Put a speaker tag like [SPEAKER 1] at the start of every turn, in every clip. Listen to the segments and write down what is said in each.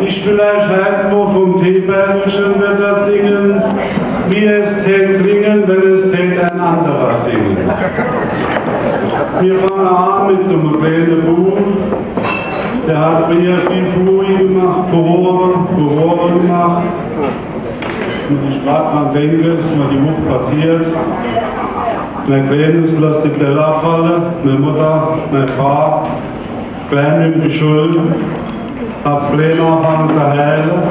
[SPEAKER 1] Ich will euch irgendwo vom Teebergischen Wetter singen, wie es tät klingen, wenn es tät ein anderer singen. Wir fangen an mit dem kleinen Buch, der hat früher viel Furi gemacht, Furore, Furore gemacht. Und ich frage mal denke, ist mal die Wucht passiert. Mein Kleines lässt die Teller fallen, meine Mutter, mein Vater, klein über die Schuld, hat Pläne angefangen zu hellen.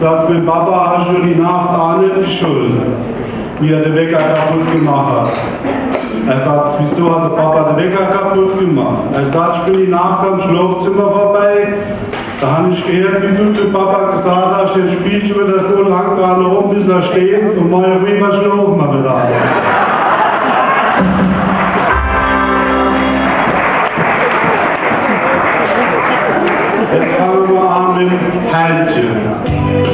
[SPEAKER 1] Sagt mir, Papa, hast du die Nacht auch nicht die Schuld, wie er den Wecker kaputt gemacht hat. Er sagt, wieso hat der Papa den Wecker kaputt gemacht? Er sagt, ich bin die Nacht am Schlafzimmer vorbei, da habe ich gehört, wie du zu Papa gesagt hast, jetzt spielst du wieder so lang gerade rum, bis er steht und mal rüber schlafen wir wieder. Jetzt fangen wir an mit Heilchen.